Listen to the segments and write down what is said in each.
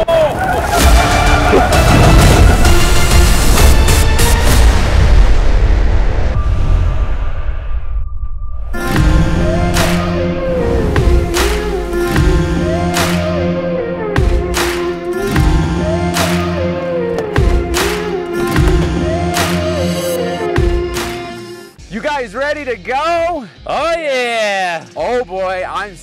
You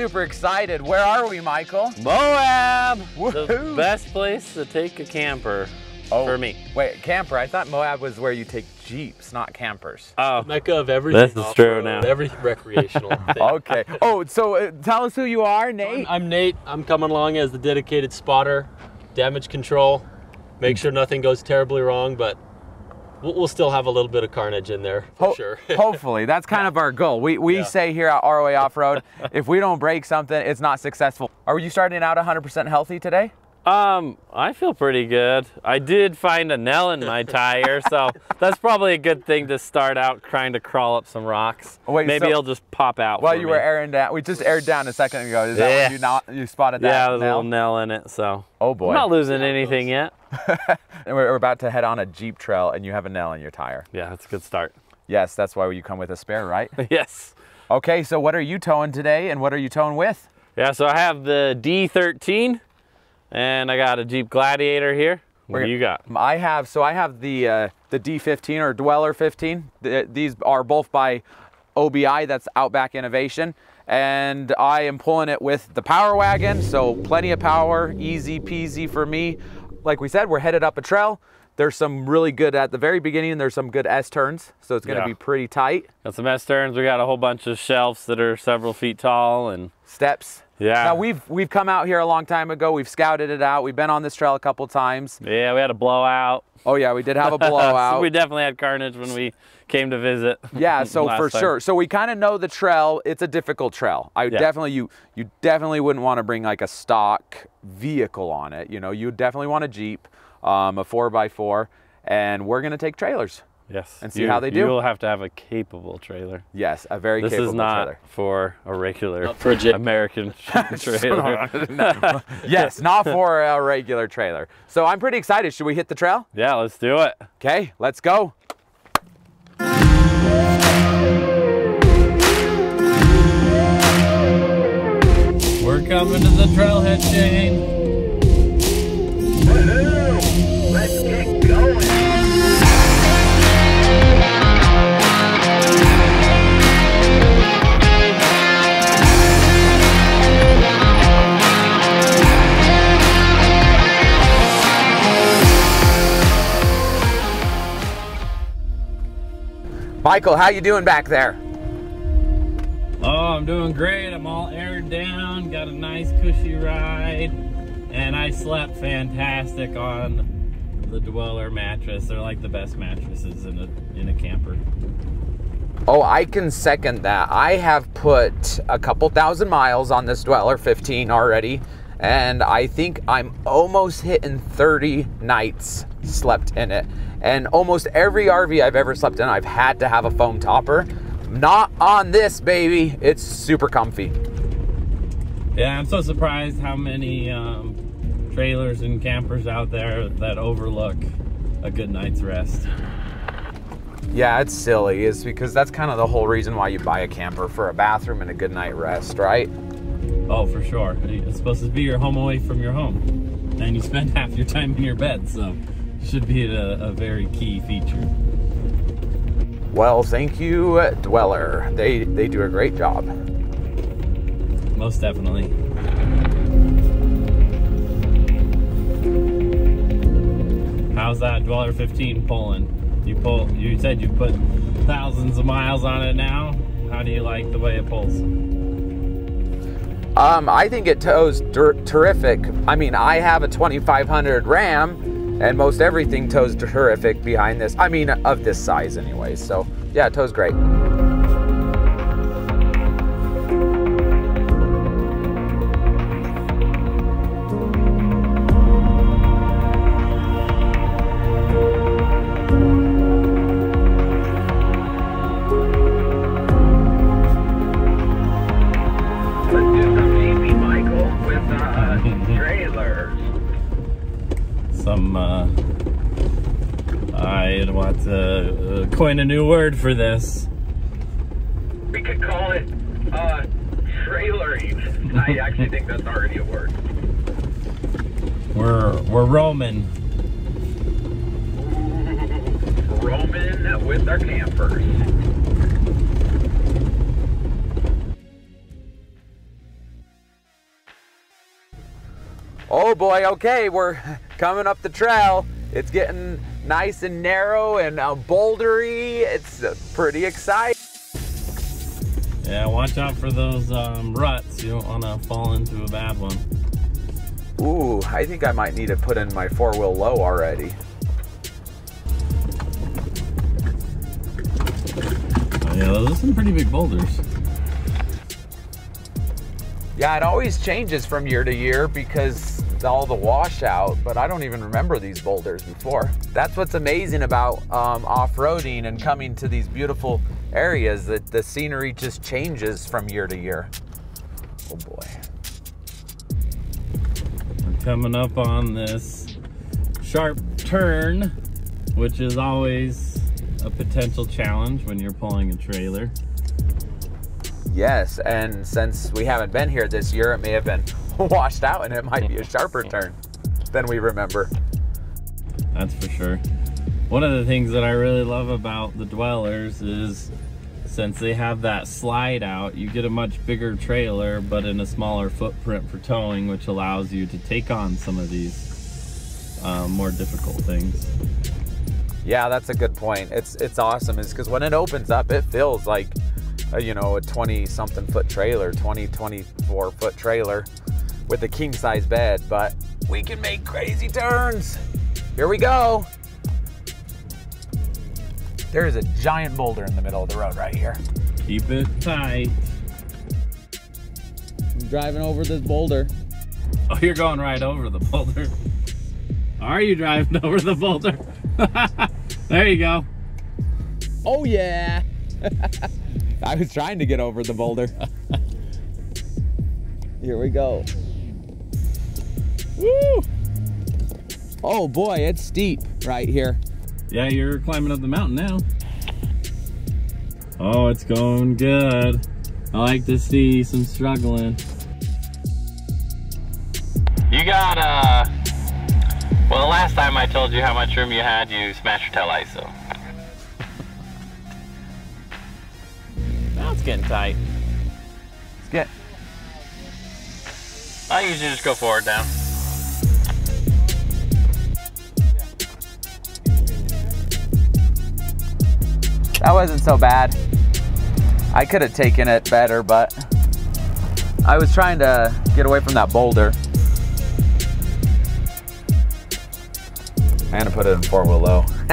super excited. Where are we, Michael? Moab! The best place to take a camper Oh. for me. Wait, camper. I thought Moab was where you take jeeps, not campers. Oh, Mecca of everything. This is true now. Every recreational thing. Okay. Oh, so uh, tell us who you are, Nate. I'm Nate. I'm coming along as the dedicated spotter, damage control. Make sure nothing goes terribly wrong, but we'll, still have a little bit of carnage in there for Ho- sure. hopefully, that's kind of our goal. We we Yeah. say here at ROA Off Road, if we don't break something, it's not successful. Are you starting out 100% healthy today? Um, I feel pretty good. I did find a nail in my tire, so that's probably a good thing to start out trying to crawl up some rocks. Wait, Maybe so- it'll just pop out. While you me. were airing down, we just aired down a second ago. Is that Yeah. when you not you spotted that? Yeah, there's a nail? little nail in it, so. Oh boy. I'm not losing anything yet. And we're, we're about to head on a Jeep trail, and you have a nail in your tire. Yeah, that's a good start. Yes, that's why you come with a spare, right? yes. okay, so what are you towing today, and what are you towing with? Yeah, so I have the D13 and I got a Jeep Gladiator here. What do you got? I have so I have the uh, the D15 or Dweller 15. Th- these are both by OBI. That's Outback Innovation, and I am pulling it with the Power Wagon. So plenty of power, easy peasy for me. Like we said, we're headed up a trail. There's some really good at the very beginning. There's some good S turns, so it's going to Yeah. be pretty tight. Got some S turns. We got a whole bunch of shelves that are several feet tall and Steps. Yeah. Now we've we've come out here a long time ago. We've scouted it out. We've been on this trail a couple times. yeah, we had a blowout. Oh yeah, we did have a So blowout. we definitely had carnage when we came to visit. Yeah, so for time. sure. So we kind of know the trail. It's a difficult trail. I Yeah. definitely you you definitely wouldn't want to bring like a stock vehicle on it. You know, you definitely want a Jeep, um, a four by four, and we're gonna take trailers. Yes. And see you, how they do. You'll have to have a capable trailer. Yes, a very This capable is not trailer. for a regular Not for a Jeep. American trailer. yes, not for a regular trailer. So I'm pretty excited. Should we hit the trail? yeah, let's do it. Okay, let's go. We're coming to the trailhead, Shane. Let's get Michael, how you doing back there? Oh, I'm doing great. I'm all aired down, got a nice cushy ride, and I slept fantastic on the Dweller mattress. They're like the best mattresses in a in a camper. Oh, I can second that. I have put a couple thousand miles on this Dweller 15 already, and I think I'm almost hitting 30 nights slept in it. And almost every RV I've ever slept in, I've had to have a foam topper. Not on this, baby. It's super comfy. Yeah, I'm so surprised how many um, trailers and campers out there that overlook a good night's rest. Yeah, it's silly. Is because that's kind of the whole reason why you buy a camper for a bathroom and a good night rest, right? Oh, for sure. It's supposed to be your home away from your home, and you spend half your time in your bed, so should be a, a very key feature. Well, thank you, Dweller. They they do a great job. Most definitely. How's that Dweller 15 pulling? You pull. You said you put thousands of miles on it now. How do you like the way it pulls? Um, I think it tows ter- terrific. I mean, I have a 2500 Ram, and most everything tows terrific behind this. I mean, of this size, anyway. So yeah, it tows great. Trailers. some, uh, I want to uh, coin a new word for this. We could call it, uh, trailering. I actually think that's already a word. We're, we're Roman. Roaming with our campers. Oh boy, okay, we're coming up the trail. It's getting nice and narrow and uh, bouldery. It's uh, pretty exciting. Yeah, watch out for those um, ruts. You don't want to fall into a bad one. Ooh, I think I might need to put in my four wheel low already. Oh, yeah, those are some pretty big boulders. Yeah, it always changes from year to year because all the washout, but I don't even remember these boulders before. That's what's amazing about um, off-roading and coming to these beautiful areas that the scenery just changes from year to year. Oh boy. We're coming up on this sharp turn, which is always a potential challenge when you're pulling a trailer. Yes, and since we haven't been here this year, it may have been washed out and it might be a sharper turn than we remember. That's for sure. One of the things that I really love about the dwellers is since they have that slide out, you get a much bigger trailer, but in a smaller footprint for towing, which allows you to take on some of these um, more difficult things. Yeah, that's a good point. It's it's awesome is because when it opens up, it feels like a, you know a 20 something foot trailer, 20 24 foot trailer with a king size bed, but we can make crazy turns. Here we go. There is a giant boulder in the middle of the road right here. Keep it tight. I'm driving over this boulder. Oh, you're going right over the boulder. Are you driving over the boulder? there you go. Oh yeah. I was trying to get over the boulder. Here we go. Woo! Oh boy, it's steep right here. Yeah, you're climbing up the mountain now. Oh, it's going good. I like to see some struggling. You got, uh, well, the last time I told you how much room you had, you smashed your tail ISO. now it's getting tight. Let's get I usually just go forward down. That wasn't so bad. I could have taken it better, but I was trying to get away from that boulder. And to put it in four wheel low.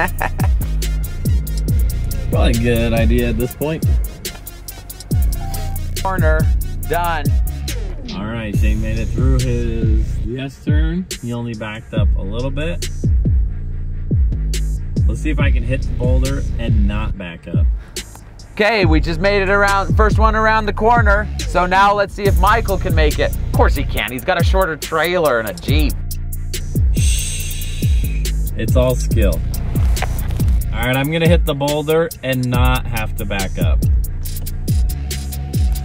Probably a good idea at this point. Corner, done. All right, Shane made it through his S turn. He only backed up a little bit. Let's see if I can hit the boulder and not back up. Okay, we just made it around, first one around the corner. So now let's see if Michael can make it. Of course he can, he's got a shorter trailer and a Jeep. It's all skill. All right, I'm gonna hit the boulder and not have to back up.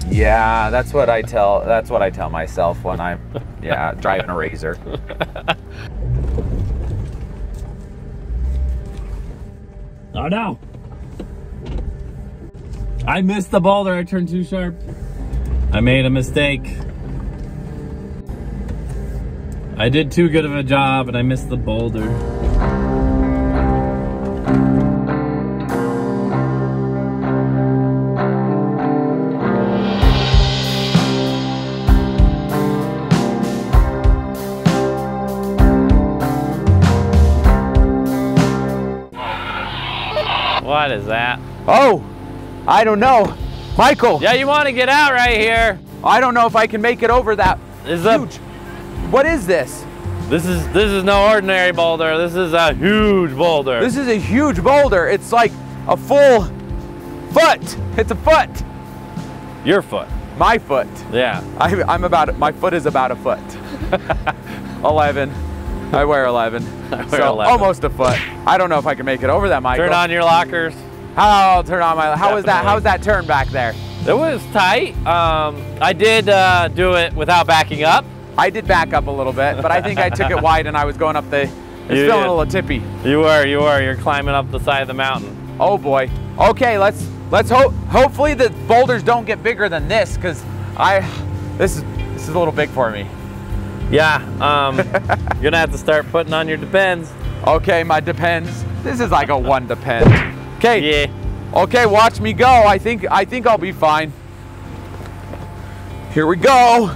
Yeah, that's what I tell, that's what I tell myself when I'm, yeah, driving a Razor. Oh no! I missed the boulder, I turned too sharp. I made a mistake. I did too good of a job and I missed the boulder. What is that? Oh, I don't know. Michael, Yeah, you want to get out right here. I don't know if I can make it over that is a, huge. What is this? this is this is no ordinary boulder. This is a huge boulder. This is a huge boulder. It's like a full foot. It's a foot. your foot. My foot. Yeah. I, I'm about, my foot is about a foot. 11. I wear 11. I wear so 11. almost a foot. I don't know if I can make it over that, Michael. Turn on your lockers. How I'll turn on my. How was that? How was that turn back there? It was tight. Um, I did uh, do it without backing up. I did back up a little bit, but I think I took it wide and I was going up the. It's You feeling a little tippy. You were, you were. You're climbing up the side of the mountain. Oh boy. Okay, let's let's hope. Hopefully the boulders don't get bigger than this, because I. This is this is a little big for me. Yeah. Um, you're gonna have to start putting on your depends. Okay, my depends. This is like a one depend. Okay. Yeah. Okay, watch me go. I think I think I'll be fine. Here we go.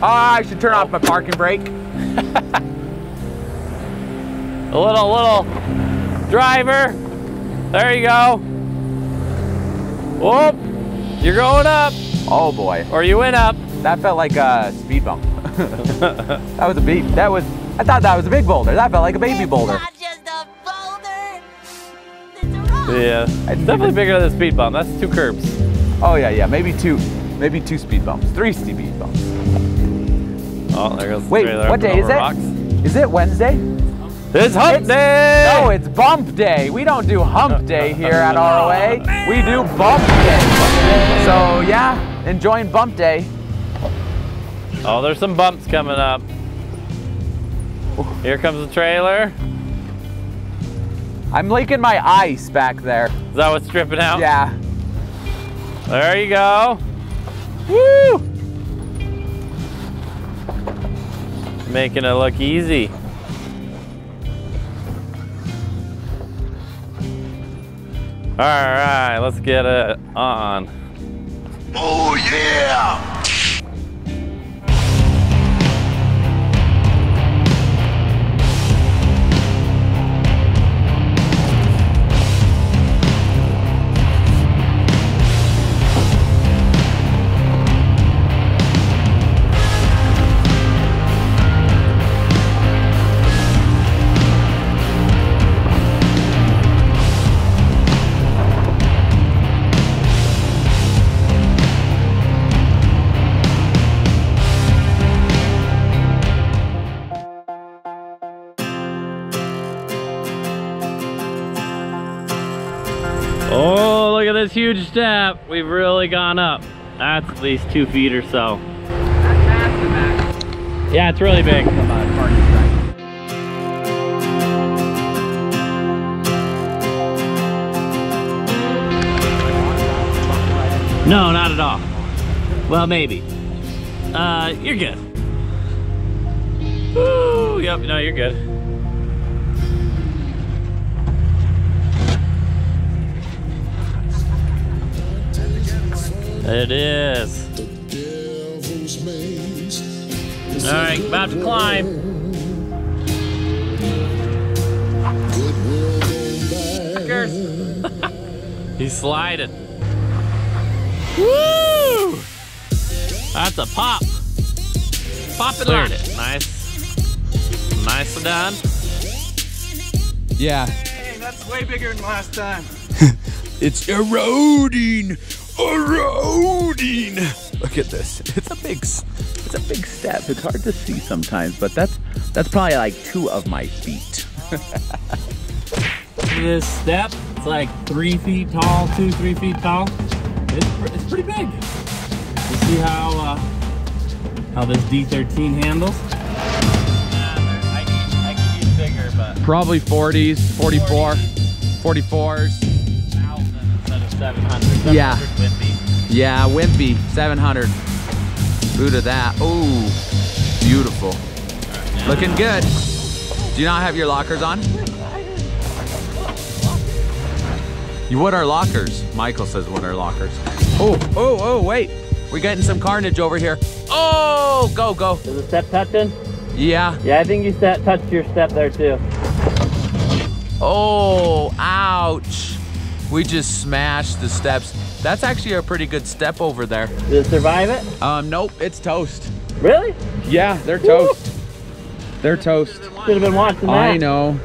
Ah, I should turn off my parking brake. A little, little driver. There you go. Whoop. You're going up, Oh boy, or you went up. That felt like a speed bump. that was a beat. That was. I thought that was a big boulder. That felt like a baby boulder. Not just a boulder. It's a rock. Yeah. It's definitely bigger than the speed bump. That's two curbs. Oh yeah, yeah. Maybe two, maybe two speed bumps, three speed bumps. Oh, there goes the Wait, trailer what day is over it? rocks. Is it Wednesday? It's hump It's- day! No, it's bump day. We don't do hump day here at ROA. We do bump day. So yeah, enjoying bump day. Oh, there's some bumps coming up. Here comes the trailer. I'm leaking my ice back there. Is that what's dripping out? Yeah. There you go. Woo! Making it look easy. All right, let's get it on. Oh yeah! Huge step. We've really gone up. That's at least two feet or so. Yeah, it's really big. No, not at all. Well, maybe. Uh, you're good. Ooh, yep, no, you're good. It is. All right, about to climb. He's sliding. Woo! That's a pop. Pop and lock it. Nice. Nicely done. Yeah. That's way bigger than last time. It's eroding, eroding. Look at this. It's a big, it's a big step. It's hard to see sometimes, but that's that's probably like two of my feet. This step, it's like three feet tall, two, three feet tall. It's, it's pretty big. You see how uh, how this D13 handles? I need, I could use bigger, but Probably 40s, 44, 44s. 1,000 700. Yeah. 700 would be. Yeah, Wimpy, 700. Ooh to that. Ooh, beautiful. Looking good. Do you not have your lockers on? You what are lockers? Michael says what are lockers. Oh, oh, oh, wait. We're getting some carnage over here. Oh, go, go. Is the step touching? Yeah. Yeah, I think you set, touched your step there too. Oh, ouch. We just smashed the steps. That's actually a pretty good step over there. Did it survive it? Um, nope, it's toast. Really? Yeah, they're toast. They're toast. Should have been watching that. I know.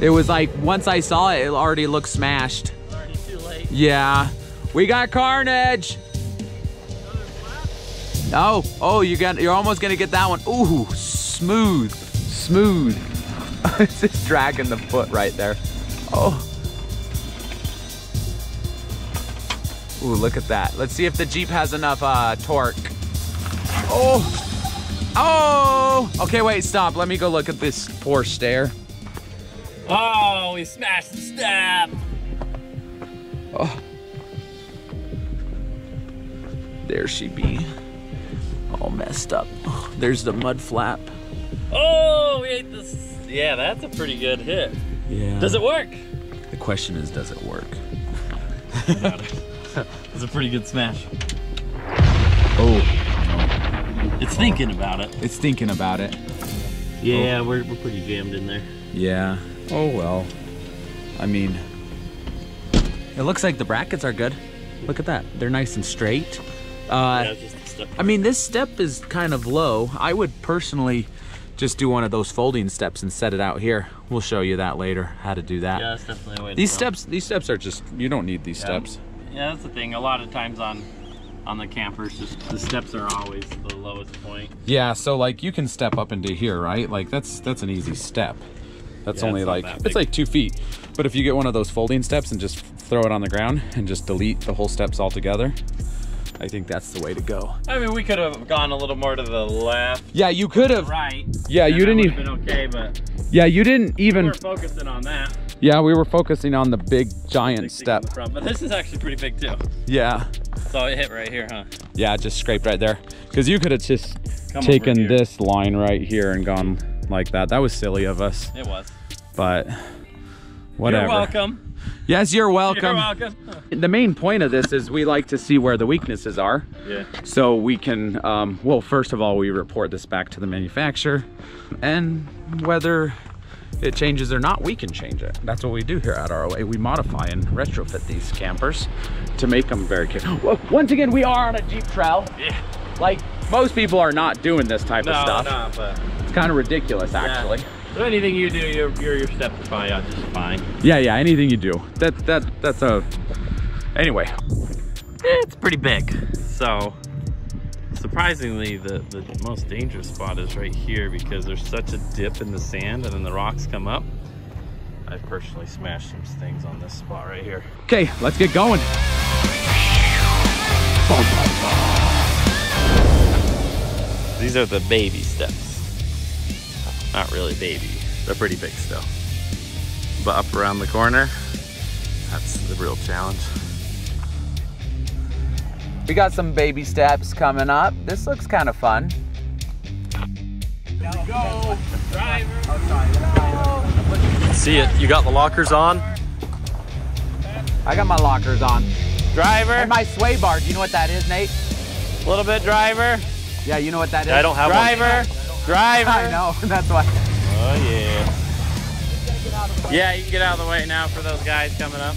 It was like once I saw it, it already looked smashed. Already too late. Yeah. We got carnage. Oh, oh, you got, you're almost gonna get that one. Ooh, smooth, smooth. it's just dragging the foot right there. Oh. Ooh, look at that. Let's see if the Jeep has enough uh, torque. Oh, oh. Okay, wait, stop. Let me go look at this poor stair. Oh, we smashed the step. Oh. There she be. All messed up. Oh, there's the mud flap. Oh, we ate this. Yeah, that's a pretty good hit. Yeah. Does it work? The question is, does it work? It's a pretty good smash. Oh, It's thinking about it. it's thinking about it. Yeah, we're, we're pretty jammed in there. Yeah. Oh well. I mean, it looks like the brackets are good. Look at that. They're nice and straight. Uh, yeah. I mean, this step is kind of low. I would personally just do one of those folding steps and set it out here. We'll show you that later, how to do that. yeah, that's definitely a way to These steps, these steps are just, you don't need these steps. Yeah, that's the thing. A lot of times on on the campers, just the steps are always the lowest point. Yeah, so like you can step up into here, right? Like that's that's an easy step. That's Yeah, only like that it's like two feet. But if you get one of those folding steps and just throw it on the ground and just delete the whole steps altogether, I think that's the way to go. I mean, we could have gone a little more to the left, Yeah, you could have. right. Yeah, you didn't even. been okay, but Yeah, you didn't even. we even. were focusing on that. Yeah, we were focusing on the big giant big step. front. But this is actually pretty big too. Yeah, So it hit right here, huh? yeah, just scraped right there. Because you could have just Come taken this line right here and gone like that. That was silly of us, It was. but whatever. You're welcome. Yes, you're welcome. You're welcome. The main point of this is we like to see where the weaknesses are. Yeah. So we can, um, well, first of all, we report this back to the manufacturer and whether it changes or not, we can change it. That's what we do here at ROA. We modify and retrofit these campers to make them very capable. Well, once again, we are on a Jeep trail. Yeah. Like most people are not doing this type No, of stuff. no, but It's kind of ridiculous, actually. Yeah. so anything you do, your your, your steps are probably out just fine. Yeah, yeah, anything you do. That, that, that's a, anyway. It's pretty big. So surprisingly, the the most dangerous spot is right here because there's such a dip in the sand and then the rocks come up. I've personally smashed some things on this spot right here. Okay, let's get going. These are the baby steps. Not really baby. They're pretty big still. But up around the corner, that's the real challenge. We got some baby steps coming up. This looks kind of fun. See it? You got the lockers on? I got my lockers on. Driver, And my sway bar, do you know what that is, Nate? a little bit driver, Yeah, you know what that is? I don't have one. driver, driver. I know, that's why. Oh yeah. Yeah, you can get out of the way now for those guys coming up.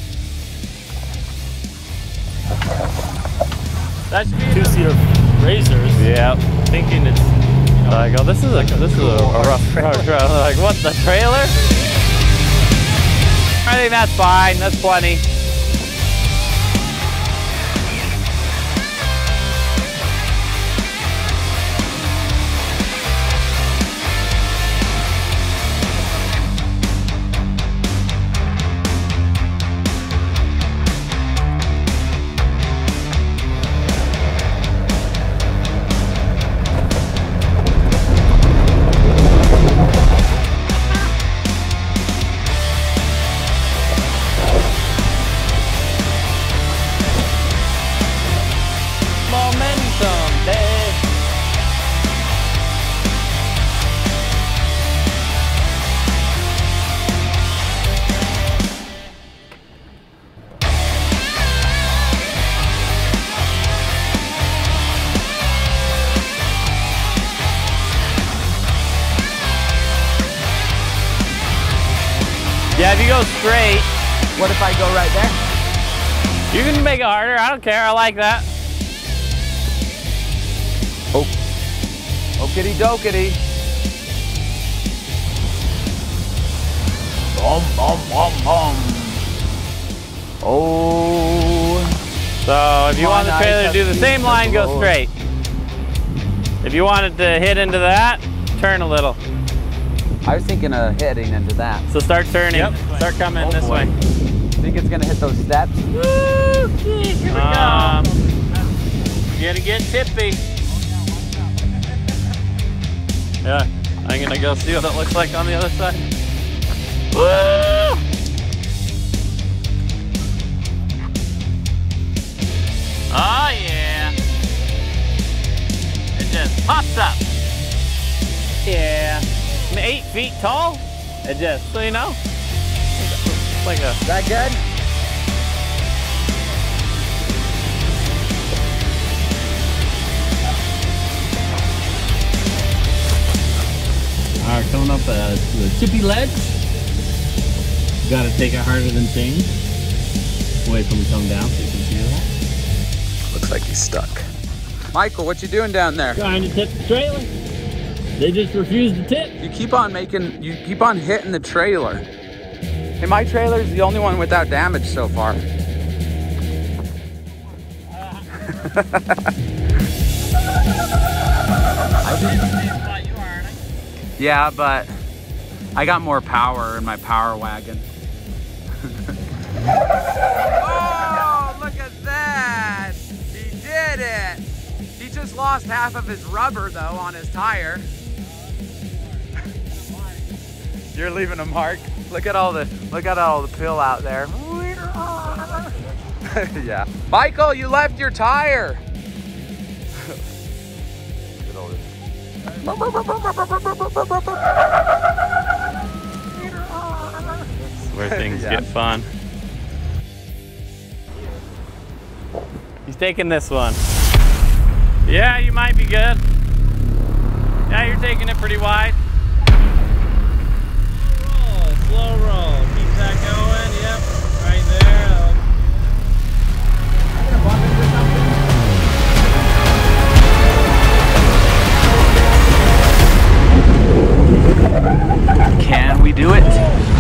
That should be Two-seater razors. Yeah, thinking it's. like, oh, this is a this is a, a rough rough trailer. Like what the trailer? I think that's fine. That's plenty. It harder. I don't care. I like that. Oh. Okity dokity. Bum, bum, bum, bum. Oh. So if you Come want the trailer to do the same line, go straight. If you wanted to hit into that, turn a little. I was thinking of heading into that. So start turning. Yep. Start coming Oh, this boy. way. Think it's gonna hit those steps? Woo! Here we go. Um, gonna get tippy. Yeah, I'm gonna go see what it looks like on the other side. Woo! Oh yeah. It just pops up. Yeah. I'm eight feet tall. It just, so you know. It's like a Is that good? All right, coming up uh, to a tippy ledge. Got to take it harder than things. Wait till we come down so you can see that. Looks like he's stuck. Michael, what you doing down there? Trying to tip the trailer. They just refuse to tip. You keep on making, you keep on hitting the trailer. Hey, my trailer's the only one without damage so far. Yeah, but I got more power in my power wagon. oh, look at that! He did it! He just lost half of his rubber though on his tire. You're leaving a mark. Look at all the look at all the pill out there. yeah. Michael, you left your tire. Where things Yeah. get fun. He's taking this one. Yeah, you might be good. Yeah, you're taking it pretty wide slow roll. Keep that going. Yep, right there. Can we do it?